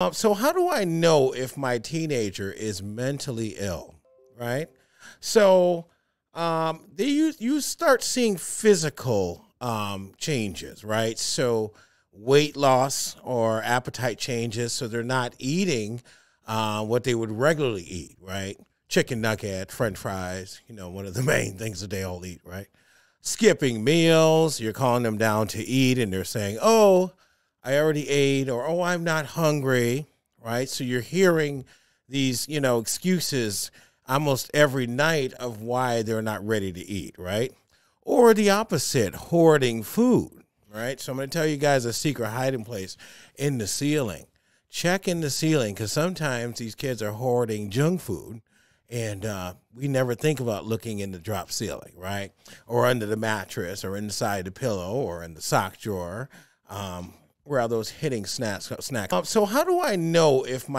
Um, so, how do I know if my teenager is mentally ill? Right. So, um, they you you start seeing physical um, changes, right? So, weight loss or appetite changes. So they're not eating uh, what they would regularly eat, right? Chicken nugget, French fries. You know, one of the main things that they all eat, right? Skipping meals. You're calling them down to eat, and they're saying, "Oh." I already ate, or oh, I'm not hungry, right? So you're hearing these, you know, excuses almost every night of why they're not ready to eat, right? Or the opposite, hoarding food, right? So I'm going to tell you guys a secret hiding place in the ceiling. Check in the ceiling because sometimes these kids are hoarding junk food and uh, we never think about looking in the drop ceiling, right? Or under the mattress, or inside the pillow, or in the sock drawer. Um, where are those hitting snacks? snacks? Um, so how do I know if my